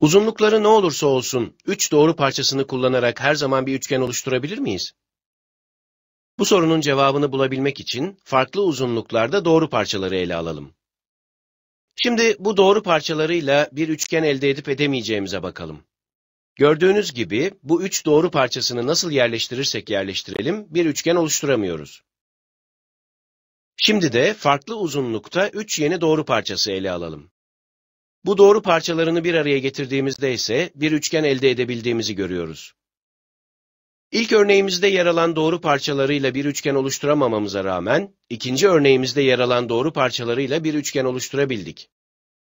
Uzunlukları ne olursa olsun üç doğru parçasını kullanarak her zaman bir üçgen oluşturabilir miyiz? Bu sorunun cevabını bulabilmek için farklı uzunluklarda doğru parçaları ele alalım. Şimdi bu doğru parçalarıyla bir üçgen elde edip edemeyeceğimize bakalım. Gördüğünüz gibi bu üç doğru parçasını nasıl yerleştirirsek yerleştirelim bir üçgen oluşturamıyoruz. Şimdi de farklı uzunlukta üç yeni doğru parçası ele alalım. Bu doğru parçalarını bir araya getirdiğimizde ise bir üçgen elde edebildiğimizi görüyoruz. İlk örneğimizde yer alan doğru parçalarıyla bir üçgen oluşturamamamıza rağmen, ikinci örneğimizde yer alan doğru parçalarıyla bir üçgen oluşturabildik.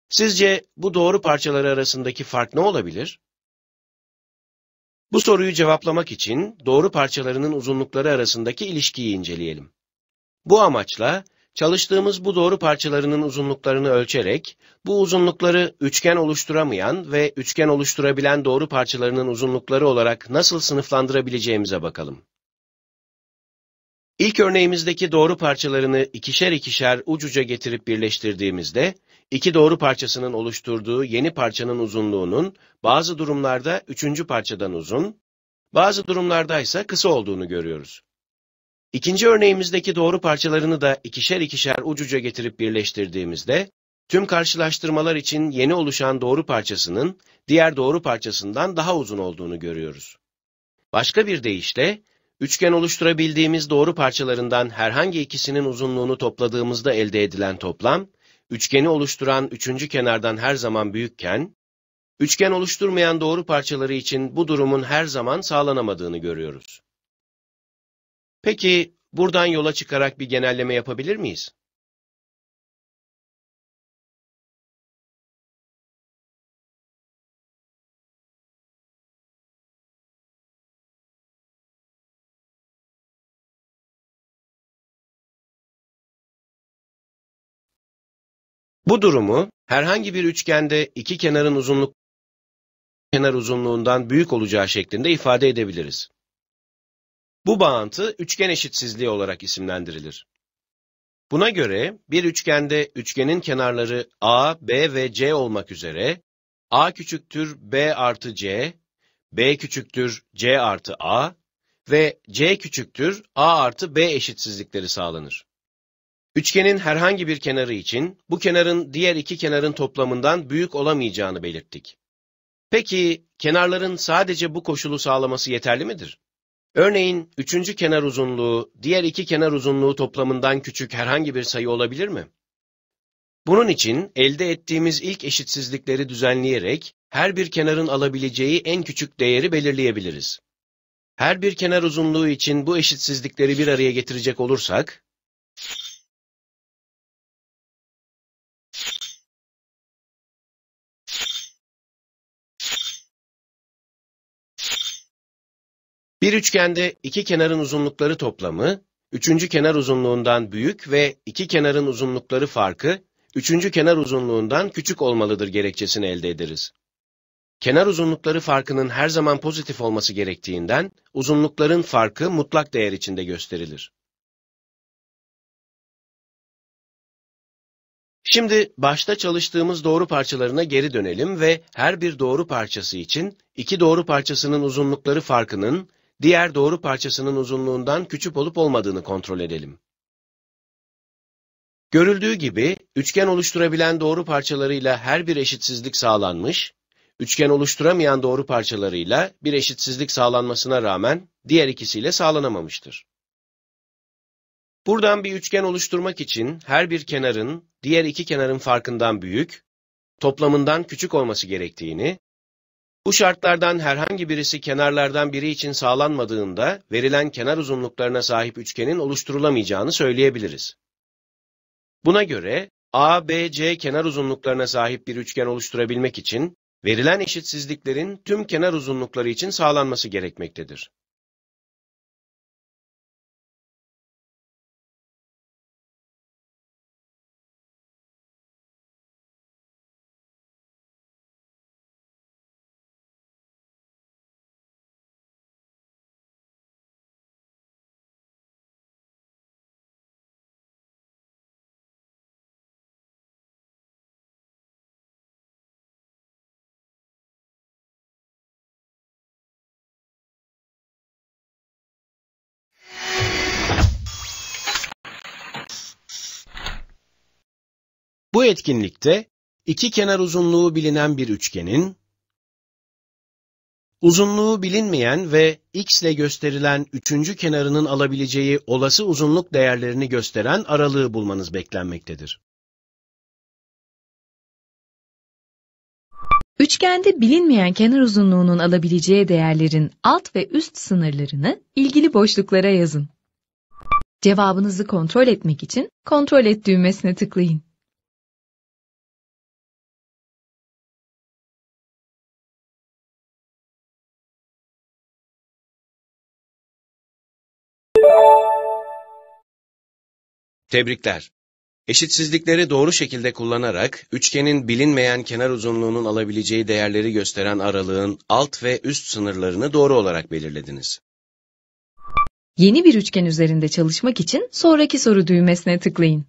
Sizce bu doğru parçaları arasındaki fark ne olabilir? Bu soruyu cevaplamak için doğru parçalarının uzunlukları arasındaki ilişkiyi inceleyelim. Bu amaçla Çalıştığımız bu doğru parçalarının uzunluklarını ölçerek, bu uzunlukları üçgen oluşturamayan ve üçgen oluşturabilen doğru parçalarının uzunlukları olarak nasıl sınıflandırabileceğimize bakalım. İlk örneğimizdeki doğru parçalarını ikişer ikişer ucuca getirip birleştirdiğimizde, iki doğru parçasının oluşturduğu yeni parçanın uzunluğunun bazı durumlarda üçüncü parçadan uzun, bazı durumlarda ise kısa olduğunu görüyoruz. İkinci örneğimizdeki doğru parçalarını da ikişer ikişer ucuca getirip birleştirdiğimizde, tüm karşılaştırmalar için yeni oluşan doğru parçasının diğer doğru parçasından daha uzun olduğunu görüyoruz. Başka bir deyişle, üçgen oluşturabildiğimiz doğru parçalarından herhangi ikisinin uzunluğunu topladığımızda elde edilen toplam, üçgeni oluşturan üçüncü kenardan her zaman büyükken, üçgen oluşturmayan doğru parçaları için bu durumun her zaman sağlanamadığını görüyoruz. Peki buradan yola çıkarak bir genelleme yapabilir miyiz? Bu durumu herhangi bir üçgende iki kenarın uzunluk kenar uzunluğundan büyük olacağı şeklinde ifade edebiliriz. Bu bağıntı üçgen eşitsizliği olarak isimlendirilir. Buna göre bir üçgende üçgenin kenarları A, B ve C olmak üzere A küçüktür B artı C, B küçüktür C artı A ve C küçüktür A artı B eşitsizlikleri sağlanır. Üçgenin herhangi bir kenarı için bu kenarın diğer iki kenarın toplamından büyük olamayacağını belirttik. Peki kenarların sadece bu koşulu sağlaması yeterli midir? Örneğin üçüncü kenar uzunluğu diğer iki kenar uzunluğu toplamından küçük herhangi bir sayı olabilir mi? Bunun için elde ettiğimiz ilk eşitsizlikleri düzenleyerek her bir kenarın alabileceği en küçük değeri belirleyebiliriz. Her bir kenar uzunluğu için bu eşitsizlikleri bir araya getirecek olursak, Bir üçgende iki kenarın uzunlukları toplamı, üçüncü kenar uzunluğundan büyük ve iki kenarın uzunlukları farkı, üçüncü kenar uzunluğundan küçük olmalıdır gerekçesini elde ederiz. Kenar uzunlukları farkının her zaman pozitif olması gerektiğinden, uzunlukların farkı mutlak değer içinde gösterilir. Şimdi başta çalıştığımız doğru parçalarına geri dönelim ve her bir doğru parçası için iki doğru parçasının uzunlukları farkının diğer doğru parçasının uzunluğundan küçük olup olmadığını kontrol edelim. Görüldüğü gibi üçgen oluşturabilen doğru parçalarıyla her bir eşitsizlik sağlanmış, üçgen oluşturamayan doğru parçalarıyla bir eşitsizlik sağlanmasına rağmen diğer ikisiyle sağlanamamıştır. Buradan bir üçgen oluşturmak için her bir kenarın diğer iki kenarın farkından büyük, toplamından küçük olması gerektiğini bu şartlardan herhangi birisi kenarlardan biri için sağlanmadığında verilen kenar uzunluklarına sahip üçgenin oluşturulamayacağını söyleyebiliriz. Buna göre A, B, C kenar uzunluklarına sahip bir üçgen oluşturabilmek için verilen eşitsizliklerin tüm kenar uzunlukları için sağlanması gerekmektedir. Bu etkinlikte iki kenar uzunluğu bilinen bir üçgenin, uzunluğu bilinmeyen ve x ile gösterilen üçüncü kenarının alabileceği olası uzunluk değerlerini gösteren aralığı bulmanız beklenmektedir. Üçgende bilinmeyen kenar uzunluğunun alabileceği değerlerin alt ve üst sınırlarını ilgili boşluklara yazın. Cevabınızı kontrol etmek için kontrol et düğmesine tıklayın. Tebrikler. Eşitsizlikleri doğru şekilde kullanarak üçgenin bilinmeyen kenar uzunluğunun alabileceği değerleri gösteren aralığın alt ve üst sınırlarını doğru olarak belirlediniz. Yeni bir üçgen üzerinde çalışmak için sonraki soru düğmesine tıklayın.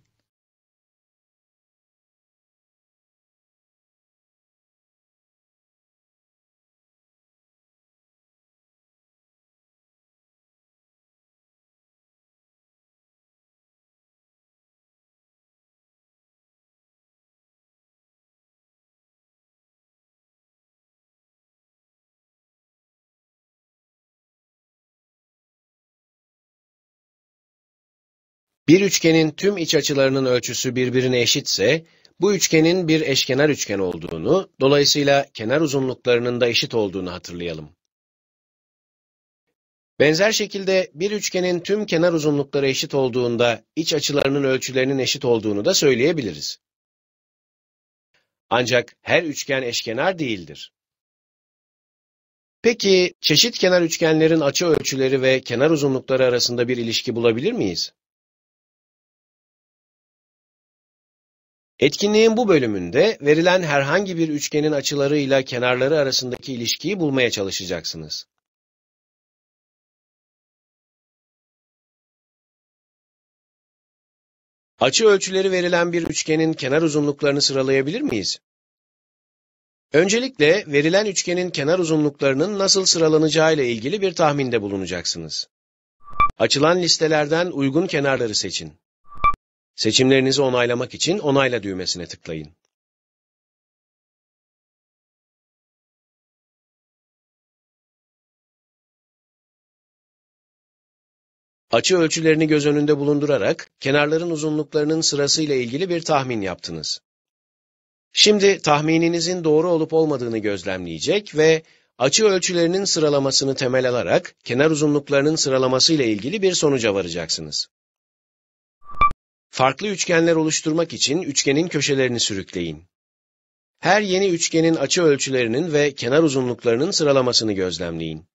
Bir üçgenin tüm iç açılarının ölçüsü birbirine eşitse, bu üçgenin bir eşkenar üçgen olduğunu, dolayısıyla kenar uzunluklarının da eşit olduğunu hatırlayalım. Benzer şekilde bir üçgenin tüm kenar uzunlukları eşit olduğunda iç açılarının ölçülerinin eşit olduğunu da söyleyebiliriz. Ancak her üçgen eşkenar değildir. Peki çeşit kenar üçgenlerin açı ölçüleri ve kenar uzunlukları arasında bir ilişki bulabilir miyiz? Etkinliğin bu bölümünde verilen herhangi bir üçgenin açılarıyla kenarları arasındaki ilişkiyi bulmaya çalışacaksınız. Açı ölçüleri verilen bir üçgenin kenar uzunluklarını sıralayabilir miyiz? Öncelikle verilen üçgenin kenar uzunluklarının nasıl sıralanacağı ile ilgili bir tahminde bulunacaksınız. Açılan listelerden uygun kenarları seçin. Seçimlerinizi onaylamak için onayla düğmesine tıklayın. Açı ölçülerini göz önünde bulundurarak kenarların uzunluklarının sırasıyla ilgili bir tahmin yaptınız. Şimdi tahmininizin doğru olup olmadığını gözlemleyecek ve açı ölçülerinin sıralamasını temel alarak kenar uzunluklarının sıralaması ile ilgili bir sonuca varacaksınız. Farklı üçgenler oluşturmak için üçgenin köşelerini sürükleyin. Her yeni üçgenin açı ölçülerinin ve kenar uzunluklarının sıralamasını gözlemleyin.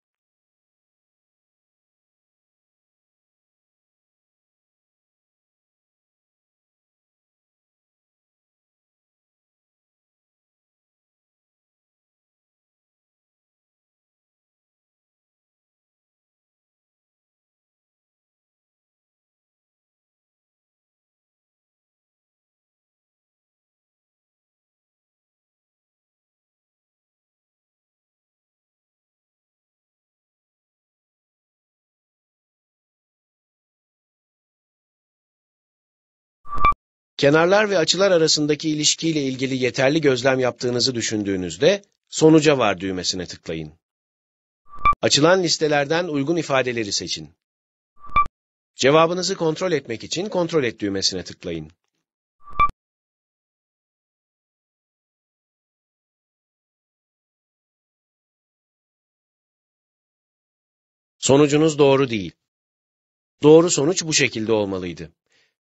Kenarlar ve açılar arasındaki ilişkiyle ilgili yeterli gözlem yaptığınızı düşündüğünüzde Sonuca var düğmesine tıklayın. Açılan listelerden uygun ifadeleri seçin. Cevabınızı kontrol etmek için Kontrol et düğmesine tıklayın. Sonucunuz doğru değil. Doğru sonuç bu şekilde olmalıydı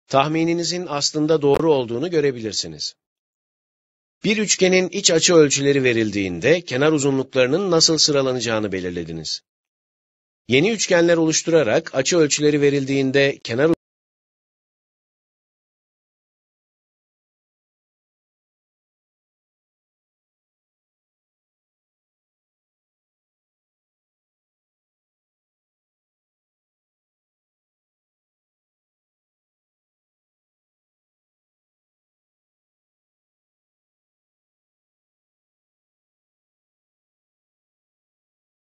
tahmininizin aslında doğru olduğunu görebilirsiniz. Bir üçgenin iç açı ölçüleri verildiğinde kenar uzunluklarının nasıl sıralanacağını belirlediniz. Yeni üçgenler oluşturarak açı ölçüleri verildiğinde kenar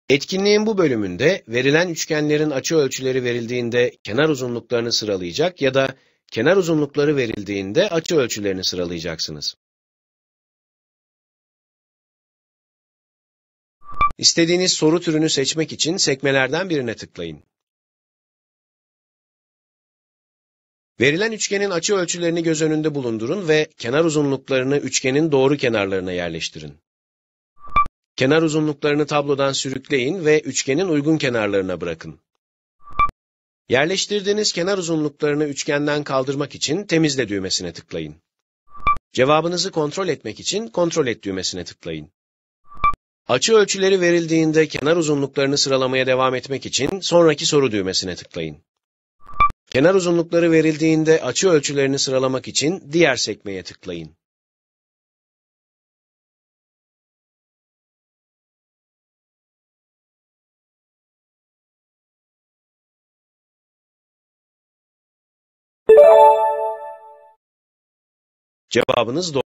Etkinliğin bu bölümünde verilen üçgenlerin açı ölçüleri verildiğinde kenar uzunluklarını sıralayacak ya da kenar uzunlukları verildiğinde açı ölçülerini sıralayacaksınız. İstediğiniz soru türünü seçmek için sekmelerden birine tıklayın. Verilen üçgenin açı ölçülerini göz önünde bulundurun ve kenar uzunluklarını üçgenin doğru kenarlarına yerleştirin. Kenar uzunluklarını tablodan sürükleyin ve üçgenin uygun kenarlarına bırakın. Yerleştirdiğiniz kenar uzunluklarını üçgenden kaldırmak için temizle düğmesine tıklayın. Cevabınızı kontrol etmek için kontrol et düğmesine tıklayın. Açı ölçüleri verildiğinde kenar uzunluklarını sıralamaya devam etmek için sonraki soru düğmesine tıklayın. Kenar uzunlukları verildiğinde açı ölçülerini sıralamak için diğer sekmeye tıklayın. Cevabınız doğru.